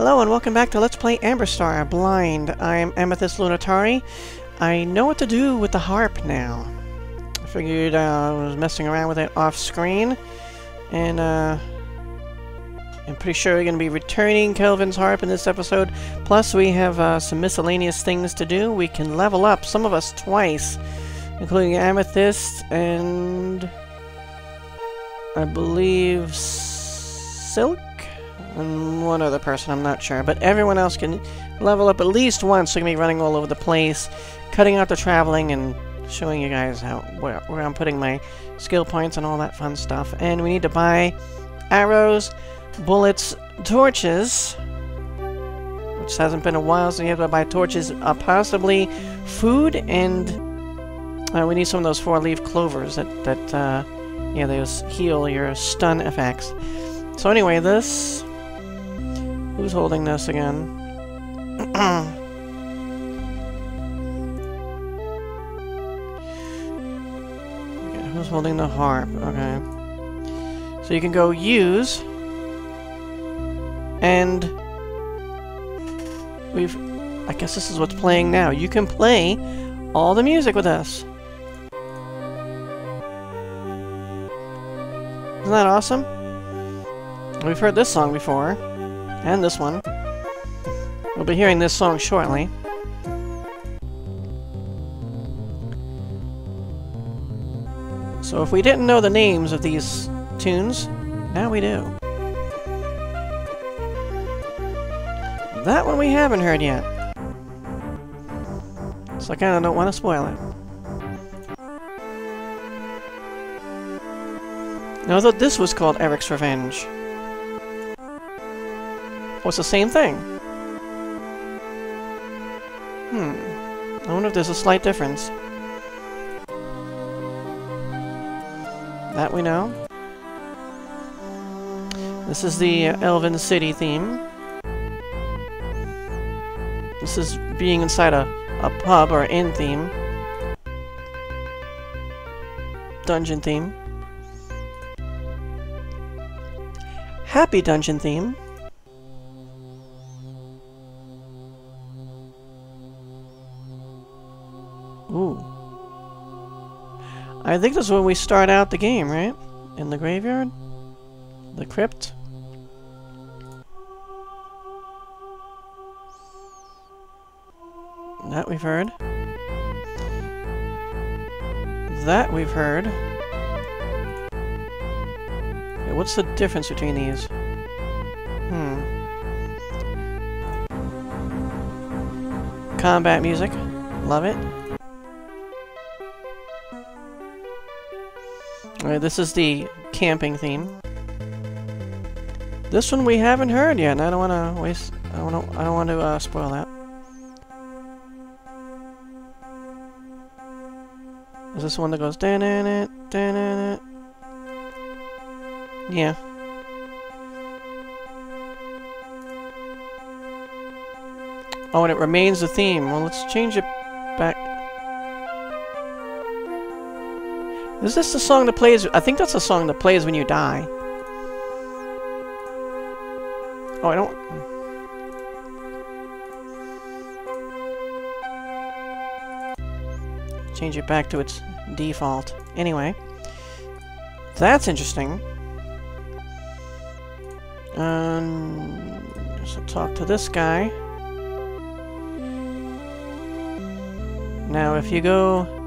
Hello and welcome back to Let's Play Amberstar Blind. I'm Amethyst Lunitari. I know what to do with the harp now. I figured uh, I was messing around with it off screen, and uh, I'm pretty sure we're going to be returning Kelvin's harp in this episode. Plus, we have uh, some miscellaneous things to do. We can level up, some of us twice, including Amethyst and I believe Silk and one other person, I'm not sure. But everyone else can level up at least once, so you can be running all over the place, cutting out the traveling and showing you guys how where, where I'm putting my skill points and all that fun stuff. And we need to buy arrows, bullets, torches, which hasn't been a while, so you have to buy torches, uh, possibly food, and uh, we need some of those four-leaf clovers that, that uh, yeah, those heal your stun effects. So anyway, this Who's holding this again? okay, who's holding the harp? Okay. So you can go use and we've I guess this is what's playing now. You can play all the music with us. Isn't that awesome? We've heard this song before. And this one. We'll be hearing this song shortly. So if we didn't know the names of these tunes, now we do. That one we haven't heard yet. So I kinda don't want to spoil it. Now, that this was called Eric's Revenge. It's the same thing. Hmm. I wonder if there's a slight difference. That we know. This is the Elven City theme. This is being inside a, a pub or inn theme. Dungeon theme. Happy dungeon theme. I think this is when we start out the game, right? In the graveyard? The crypt? That we've heard. That we've heard. Yeah, what's the difference between these? Hmm. Combat music. Love it. Alright, this is the camping theme. This one we haven't heard yet, and I don't want to waste. I don't. I don't want to uh, spoil that. Is this one that goes dan it, dan it? Yeah. Oh, and it remains the theme. Well, let's change it Is this the song that plays? I think that's the song that plays when you die. Oh, I don't... Change it back to its default. Anyway. That's interesting. Um, so talk to this guy. Now, if you go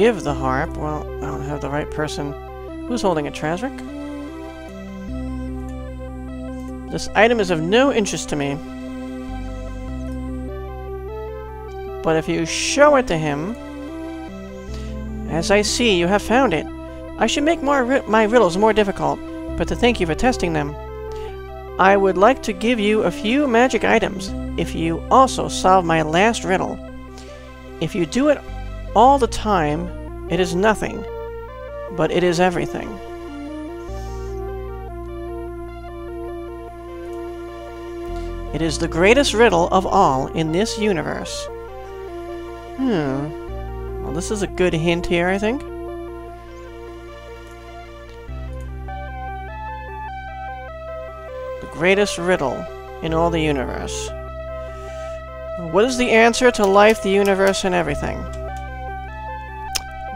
give the harp. Well, I don't have the right person. Who's holding it, Trasric? This item is of no interest to me. But if you show it to him... As I see, you have found it. I should make ri my riddles more difficult, but to thank you for testing them. I would like to give you a few magic items, if you also solve my last riddle. If you do it all the time, it is nothing, but it is everything. It is the greatest riddle of all in this universe. Hmm. Well, this is a good hint here, I think. The greatest riddle in all the universe? What is the answer to life, the universe, and everything?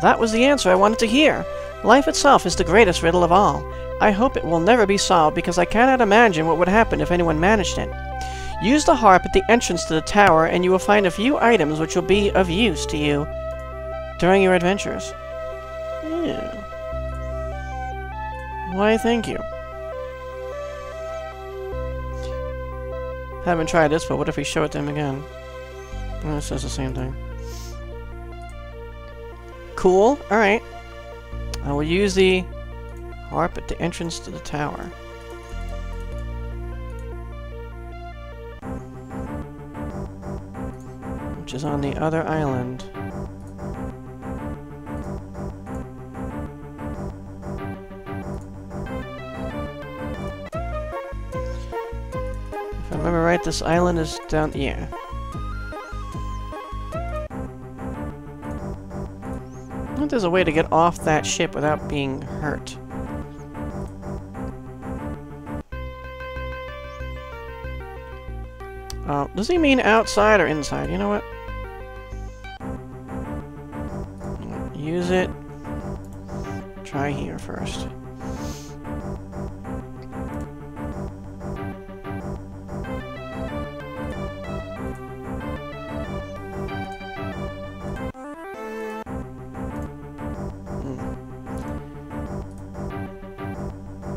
That was the answer I wanted to hear. Life itself is the greatest riddle of all. I hope it will never be solved because I cannot imagine what would happen if anyone managed it. Use the harp at the entrance to the tower and you will find a few items which will be of use to you during your adventures. Yeah. Why, thank you. Haven't tried this, but what if we show it to him again? It says the same thing. Cool. Alright. I will use the harp at the entrance to the tower. Which is on the other island. If I remember right, this island is down... yeah. There's a way to get off that ship without being hurt. Uh, does he mean outside or inside? You know what?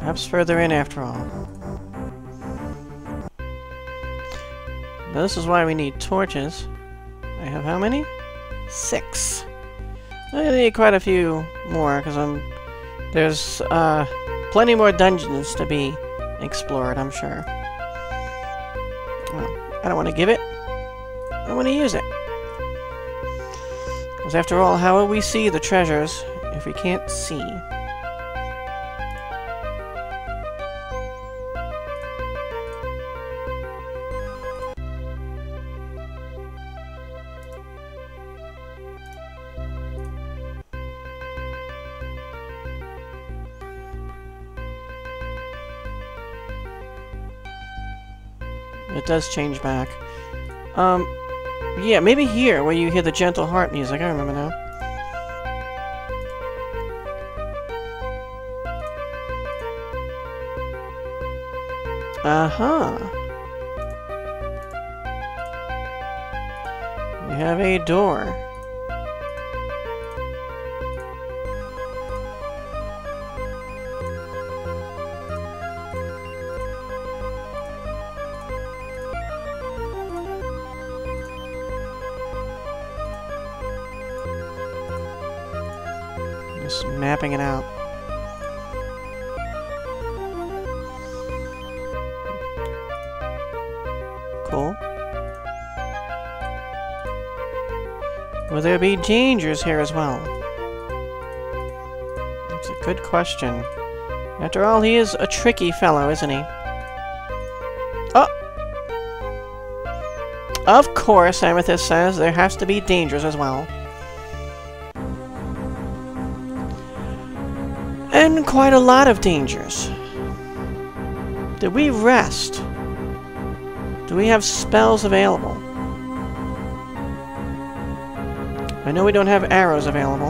Perhaps further in after all. This is why we need torches. I have how many? Six. I need quite a few more, because I'm... There's, uh, plenty more dungeons to be explored, I'm sure. Well, I don't want to give it. I want to use it. Because after all, how will we see the treasures if we can't see? Does change back. Um, yeah, maybe here, where you hear the gentle harp music. I remember now. Uh-huh. We have a door. Be dangers here as well? That's a good question. After all, he is a tricky fellow, isn't he? Oh! Of course, Amethyst says, there has to be dangers as well. And quite a lot of dangers. Did we rest? Do we have spells available? I know we don't have arrows available.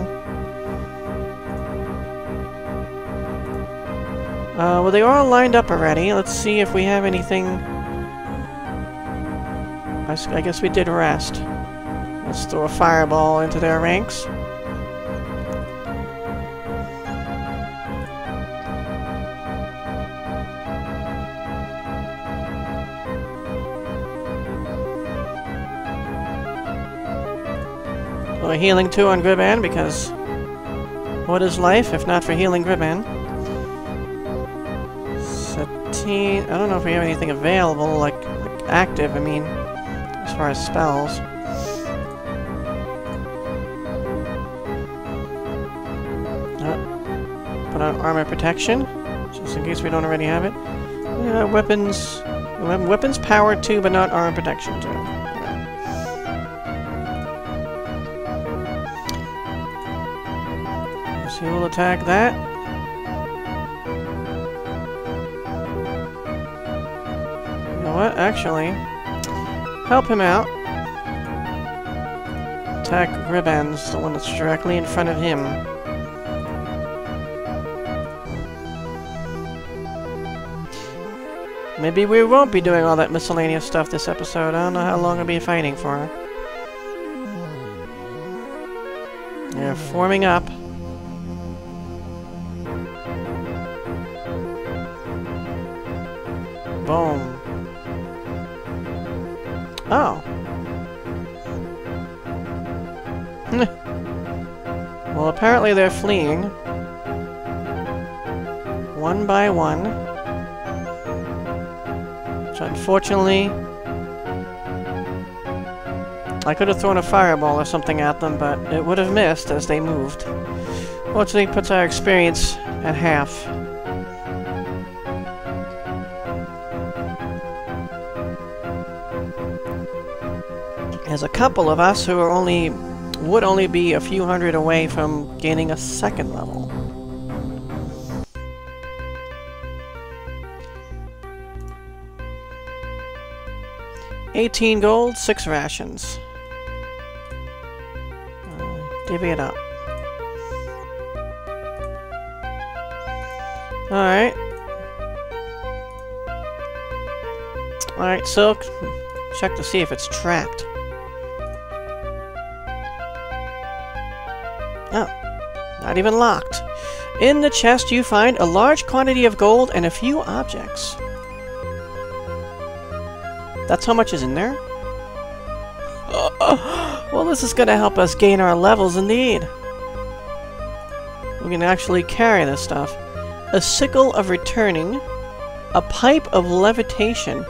Uh, well, they are all lined up already. Let's see if we have anything... I, I guess we did rest. Let's throw a fireball into their ranks. A healing 2 on Griban, because what is life if not for healing Griban? Satine... I don't know if we have anything available, like, like active, I mean, as far as spells. Uh, put on armor protection, just in case we don't already have it. Uh, weapons... Weapons power 2, but not armor protection 2. Attack that. what? Actually, help him out. Attack Ribbons, the one that's directly in front of him. Maybe we won't be doing all that miscellaneous stuff this episode. I don't know how long I'll be fighting for. They're forming up. Boom. Oh. Hm. well, apparently they're fleeing. One by one. Which unfortunately... I could have thrown a fireball or something at them, but it would have missed as they moved. Fortunately, puts our experience at half. There's a couple of us who are only would only be a few hundred away from gaining a second level. Eighteen gold, six rations. Uh, divvy it up. Alright. Alright, Silk. Check to see if it's trapped. Even locked. In the chest you find a large quantity of gold and a few objects. That's how much is in there? well, this is going to help us gain our levels indeed. We can actually carry this stuff. A sickle of returning, a pipe of levitation,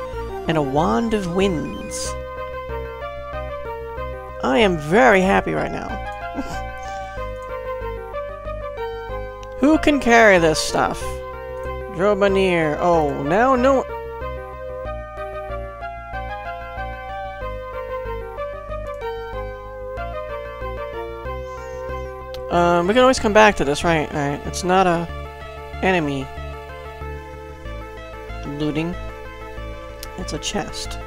and a wand of winds. I am very happy right now. Who can carry this stuff? Drobanir. Oh, now no... Um, we can always come back to this, right? Right. It's not a enemy looting. It's a chest.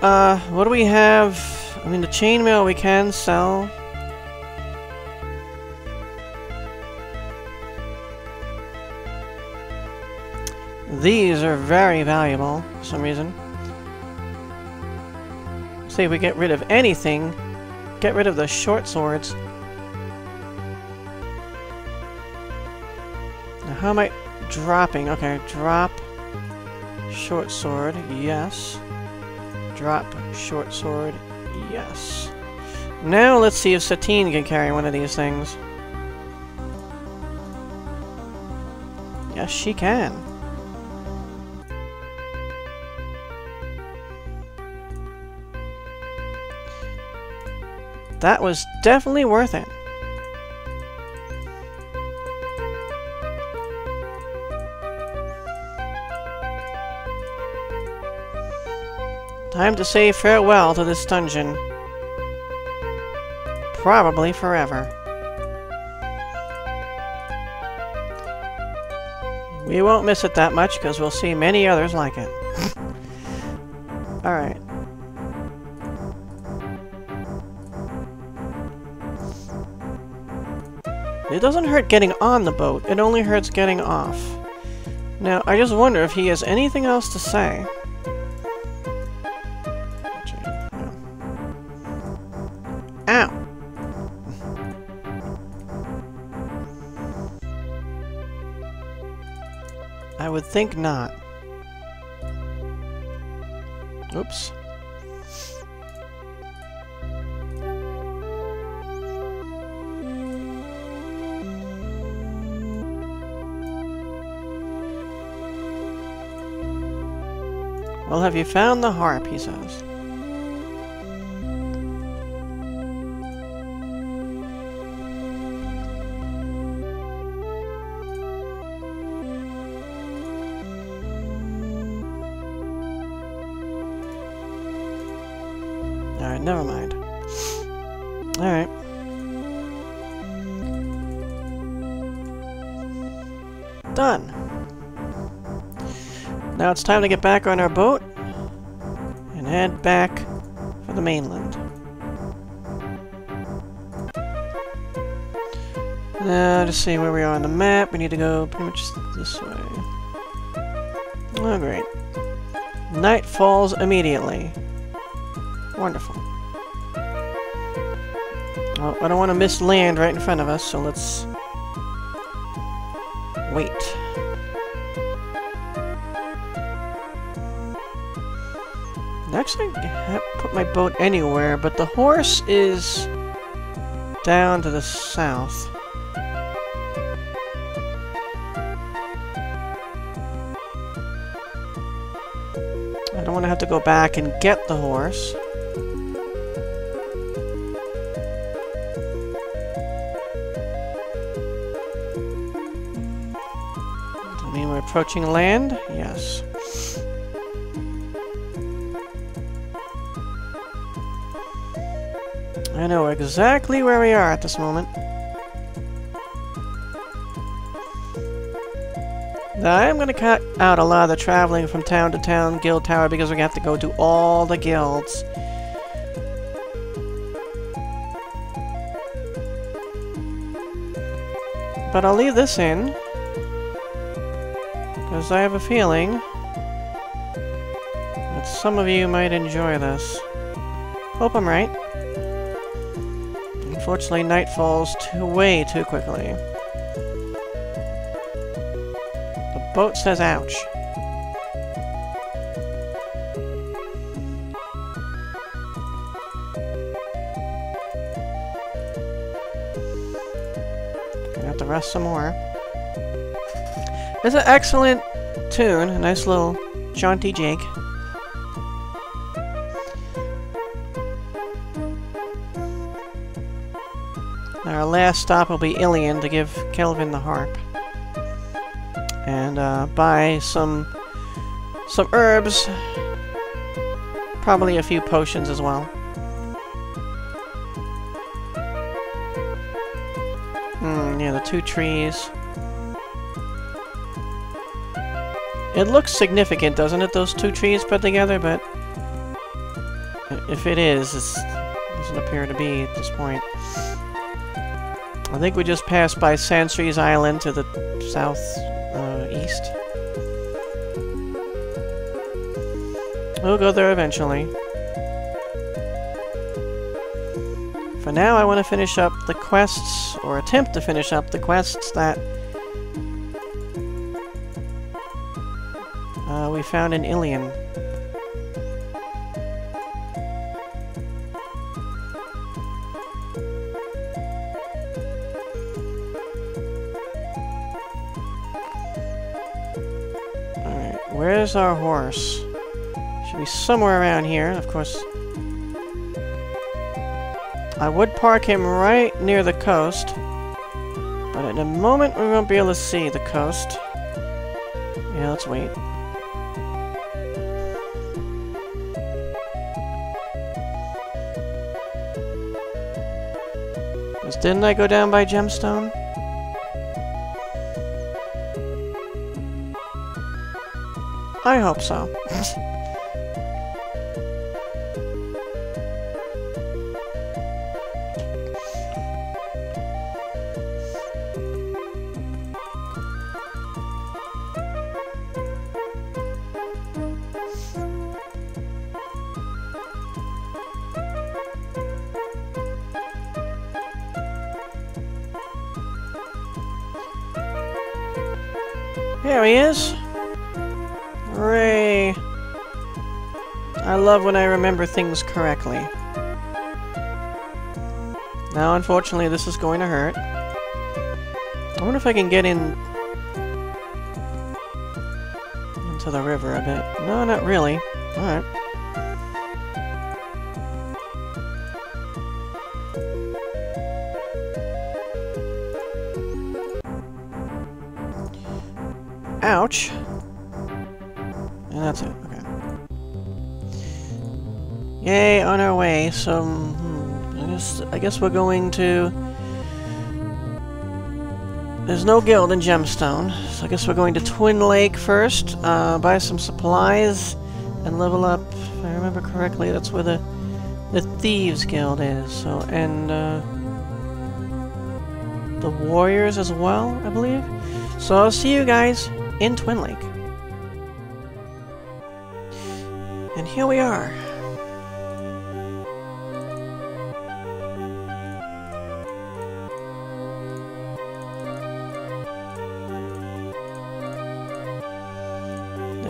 Uh, what do we have? I mean, the chainmail we can sell. These are very valuable for some reason. See if we get rid of anything, get rid of the short swords. Now how am I dropping? Okay, drop short sword, yes. Drop short sword, yes. Now let's see if Satine can carry one of these things. Yes, she can. That was definitely worth it. Time to say farewell to this dungeon. Probably forever. We won't miss it that much, because we'll see many others like it. Doesn't hurt getting on the boat, it only hurts getting off. Now, I just wonder if he has anything else to say. Ow! I would think not. Oops. Have you found the harp, he says. Alright, never mind. Alright. Done. Now it's time to get back on our boat head back for the mainland. Now, to see where we are on the map, we need to go pretty much this way. Oh, great. Night falls immediately. Wonderful. Well, I don't want to miss land right in front of us, so let's... wait. My boat anywhere, but the horse is down to the south. I don't want to have to go back and get the horse. I mean we're approaching land? Yes. I know exactly where we are at this moment. Now, I am going to cut out a lot of the traveling from town to town, guild tower, because we're going to have to go to all the guilds. But I'll leave this in. Because I have a feeling that some of you might enjoy this. Hope I'm right. Unfortunately, night falls too way too quickly. The boat says ouch. Gonna have to rest some more. It's an excellent tune, a nice little jaunty jig. Our last stop will be Illien to give Kelvin the harp and uh, buy some some herbs, probably a few potions as well. Hmm, yeah, the two trees. It looks significant, doesn't it, those two trees put together, but if it is, it doesn't appear to be at this point. I think we just passed by Santry's Island to the south uh, east. We'll go there eventually. For now, I want to finish up the quests, or attempt to finish up the quests that uh, we found in Illien. Where's our horse? Should be somewhere around here, of course. I would park him right near the coast, but in a moment we won't be able to see the coast. Yeah, let's wait. Didn't I go down by Gemstone? I hope so. I love when I remember things correctly. Now, unfortunately, this is going to hurt. I wonder if I can get in... into the river a bit. No, not really. Alright. Ouch. Yay, on our way. So, hmm, I guess I guess we're going to. There's no guild in Gemstone, so I guess we're going to Twin Lake first, uh, buy some supplies, and level up. If I remember correctly, that's where the the Thieves Guild is. So, and uh, the Warriors as well, I believe. So I'll see you guys in Twin Lake. And here we are.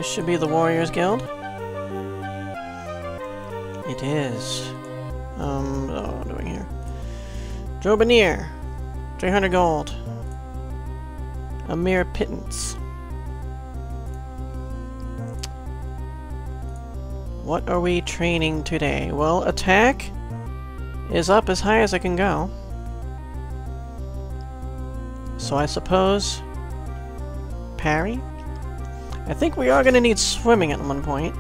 This should be the Warriors Guild. It is. Um, oh, what am I doing here? Drobanier. 300 gold. A mere pittance. What are we training today? Well, attack is up as high as I can go. So I suppose... Parry? I think we are going to need swimming at one point.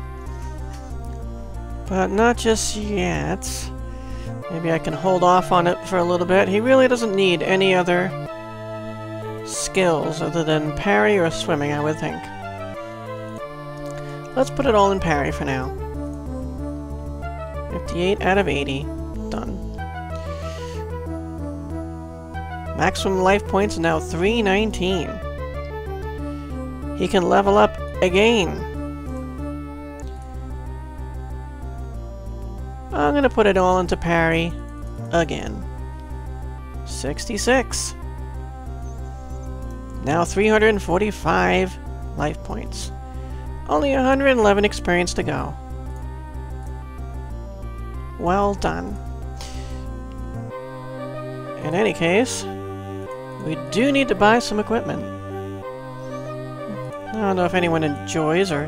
But not just yet. Maybe I can hold off on it for a little bit. He really doesn't need any other skills other than parry or swimming, I would think. Let's put it all in parry for now. 58 out of 80. Done. Maximum life points now 319. He can level up again. I'm gonna put it all into parry again. 66. Now 345 life points. Only 111 experience to go. Well done. In any case, we do need to buy some equipment. I don't know if anyone enjoys or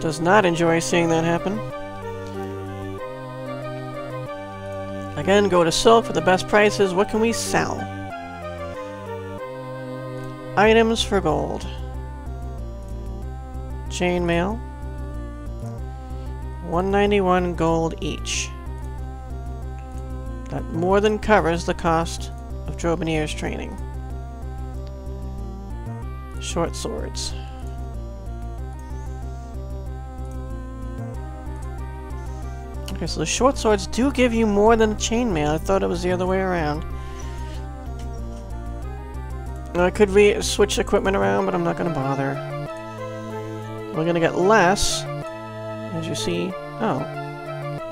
does not enjoy seeing that happen. Again, go to Silk for the best prices. What can we sell? Items for gold. Chainmail. 191 gold each. That more than covers the cost of Drobinier's training. Short swords. Okay, so the short swords do give you more than a chainmail. I thought it was the other way around. I could re switch equipment around, but I'm not going to bother. We're going to get less, as you see. Oh.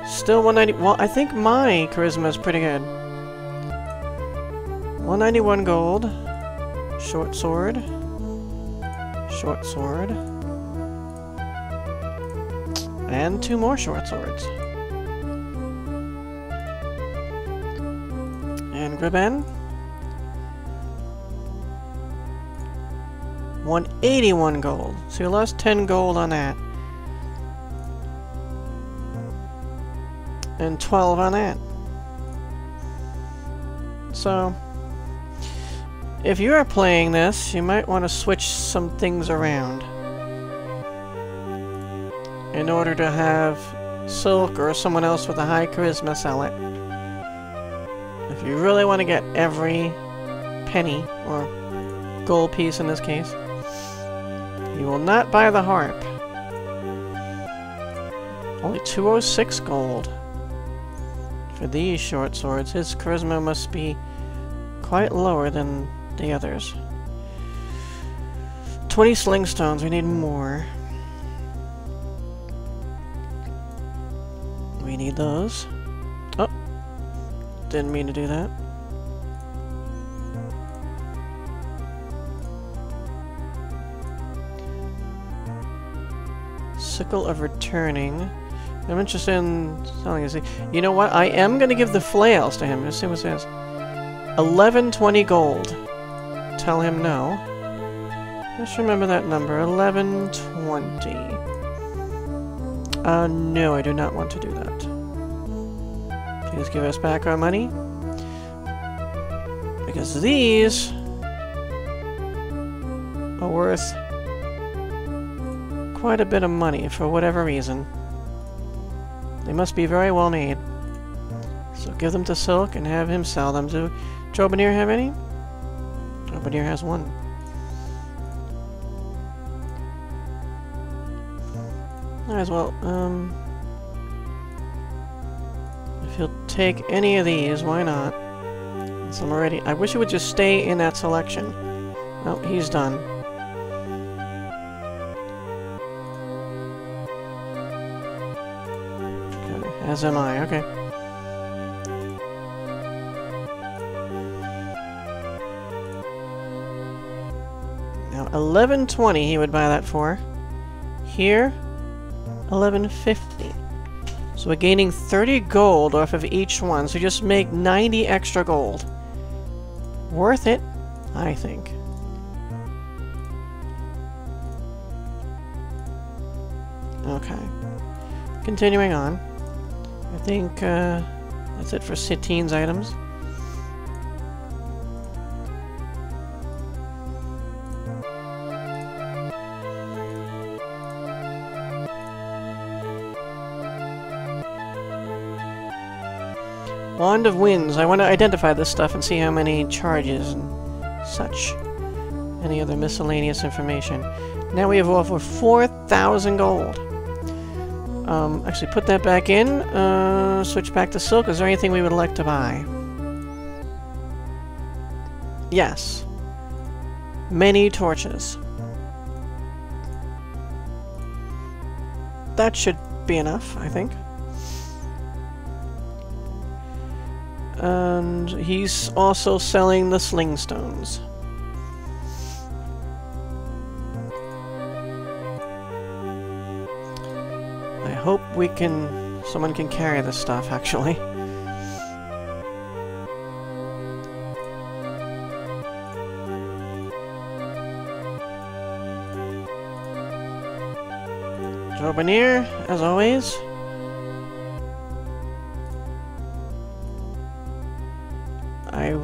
Still 190. Well, I think my charisma is pretty good. 191 gold. Short sword. Short sword. And two more short swords. And Griban. 181 gold. So you lost 10 gold on that. And 12 on that. So, if you are playing this, you might want to switch some things around. In order to have Silk or someone else with a high charisma sell it. If you really want to get every penny, or gold piece in this case, you will not buy the harp. Only 206 gold. For these short swords, his charisma must be quite lower than the others. 20 sling stones, we need more. We need those. Oh, didn't mean to do that. Sickle of Returning. I'm interested in selling it. You know what? I am going to give the flails to him. Let's see what it says. 1120 gold. Tell him no. Just remember that number. 1120. Uh, no, I do not want to do that. Please give us back our money. Because these are worth quite a bit of money for whatever reason. They must be very well made. So give them to Silk and have him sell them. Do Drobanier have any? Drobanier has one. Might as well, um... If he'll take any of these, why not? So I'm already... I wish it would just stay in that selection. Oh, he's done. Okay, as am I, okay. 1120 he would buy that for. Here, 1150. So we're gaining 30 gold off of each one, so just make 90 extra gold. Worth it, I think. Okay. Continuing on. I think uh, that's it for Satine's items. Wand of Winds. I want to identify this stuff and see how many charges and such. Any other miscellaneous information. Now we have over 4,000 gold. Um, actually, put that back in. Uh, switch back to silk. Is there anything we would like to buy? Yes. Many torches. That should be enough, I think. And he's also selling the sling stones. I hope we can... someone can carry this stuff, actually. Jobanier, as always.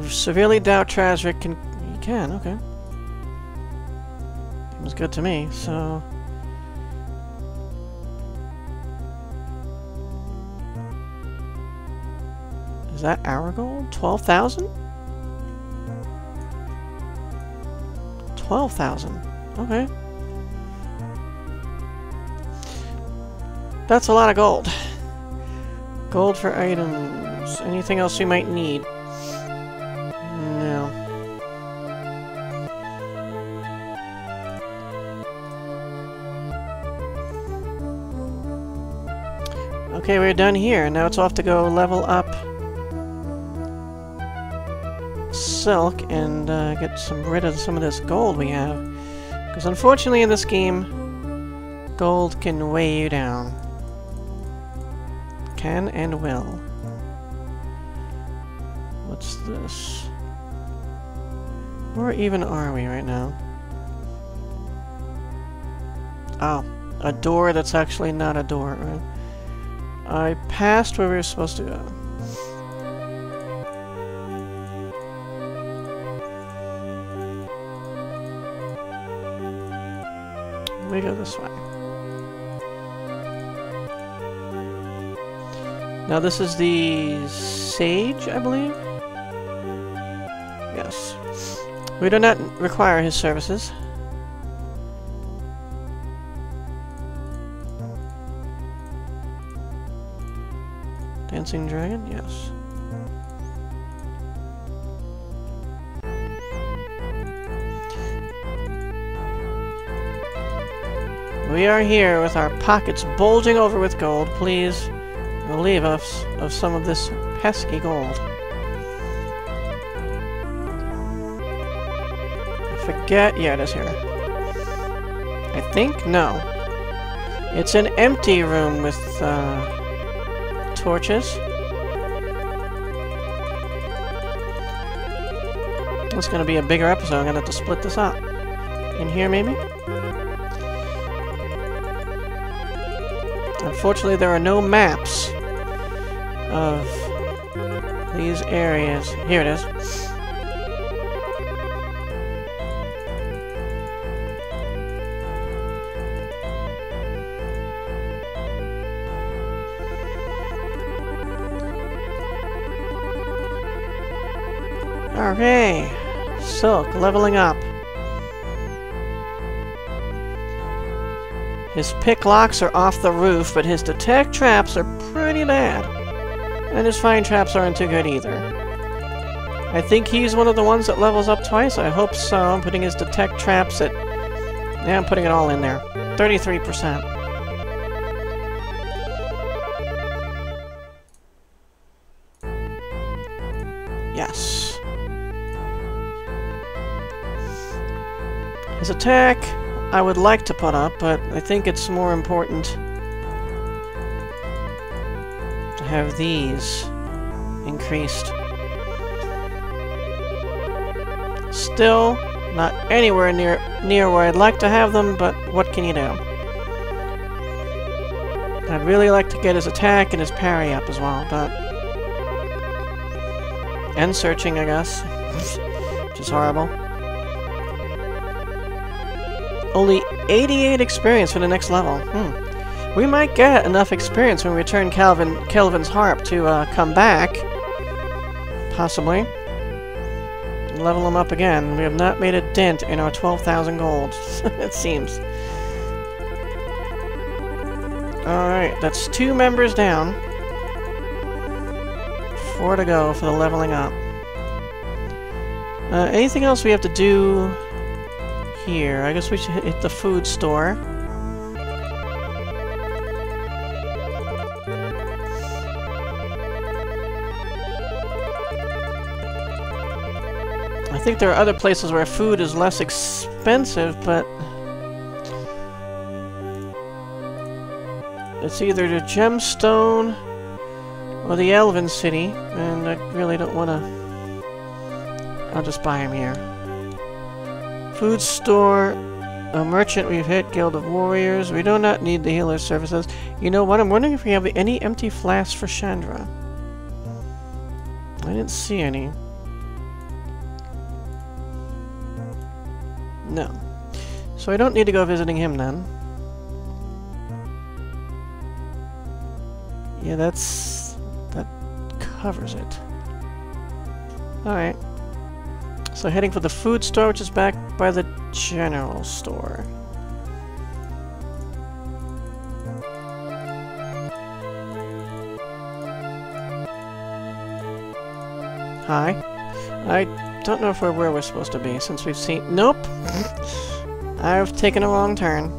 Severely doubt Trasric can... He can, okay. Seems good to me, so... Is that our goal? 12,000? 12,000. Okay. That's a lot of gold. Gold for items. Anything else you might need? Okay, we're done here. Now it's off to go level up Silk and uh, get some rid of some of this gold we have. Because unfortunately in this game, gold can weigh you down. Can and will. What's this? Where even are we right now? Oh, a door that's actually not a door, right? I passed where we were supposed to go. We go this way. Now this is the Sage, I believe? Yes. We do not require his services. Dancing Dragon? Yes. We are here with our pockets bulging over with gold. Please relieve us of some of this pesky gold. I forget. Yeah, it is here. I think? No. It's an empty room with uh, torches. It's gonna be a bigger episode. I'm gonna have to split this up. In here, maybe? Unfortunately, there are no maps of these areas. Here it is. Okay, Silk leveling up. His pick locks are off the roof, but his detect traps are pretty bad. And his find traps aren't too good either. I think he's one of the ones that levels up twice. I hope so. I'm putting his detect traps at... Yeah, I'm putting it all in there. 33%. His attack, I would like to put up, but I think it's more important to have these increased. Still, not anywhere near near where I'd like to have them, but what can you do? I'd really like to get his attack and his parry up as well, but... And searching, I guess. Which is horrible. Only 88 experience for the next level. Hmm. We might get enough experience when we return Calvin Kelvin's harp to uh, come back. Possibly. Level him up again. We have not made a dent in our 12,000 gold, it seems. Alright, that's two members down. Four to go for the leveling up. Uh, anything else we have to do here? I guess we should hit the food store. I think there are other places where food is less expensive, but... It's either the gemstone or the Elven City, and I really don't want to... I'll just buy them here. Food store, a merchant we've hit, Guild of Warriors. We do not need the healer services. You know what? I'm wondering if we have any empty flasks for Chandra. I didn't see any. No. So I don't need to go visiting him then. Yeah, that's... that covers it. Alright. So heading for the food store, which is back by the general store. Hi. I don't know if we're where we're supposed to be, since we've seen- Nope! I've taken a wrong turn.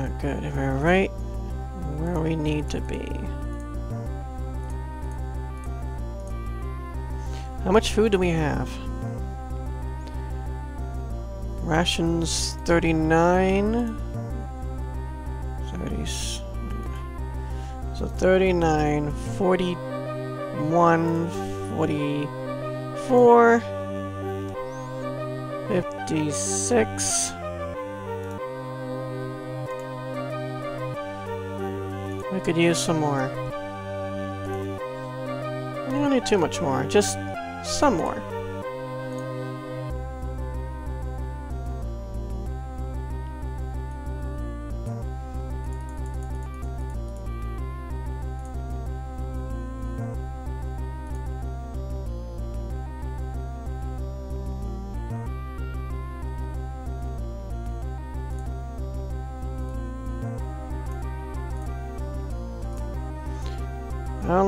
Oh, good. We're right where we need to be. How much food do we have? Rations 39. 30. So 39, 41, 44, 56. We could use some more. We don't need too much more, just some more.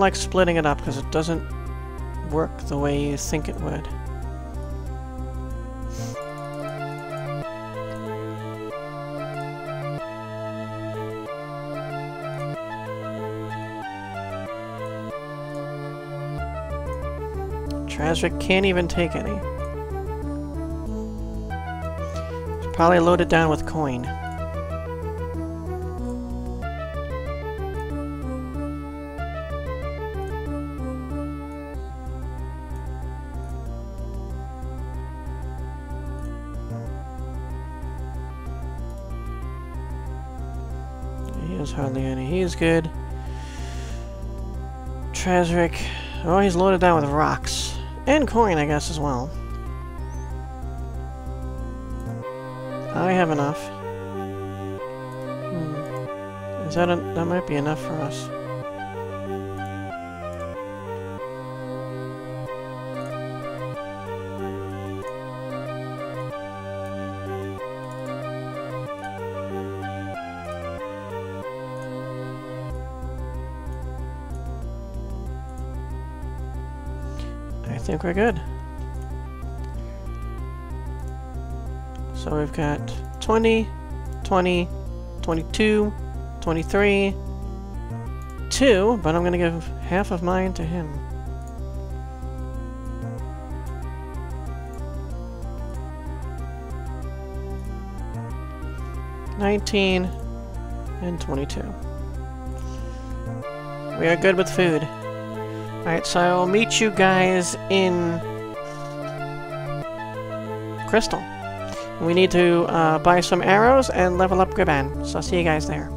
Like splitting it up because it doesn't work the way you think it would. Trasric can't even take any. It's probably loaded down with coin. Good. Trasric. Oh, he's loaded down with rocks. And coin, I guess, as well. I have enough. Hmm. Is that, a, that might be enough for us. Think we're good. So we've got 20, 20, 22, 23, 2, but I'm going to give half of mine to him. Nineteen and twenty-two. We are good with food. Alright, so I'll meet you guys in Crystal. We need to uh, buy some arrows and level up Griban, so I'll see you guys there.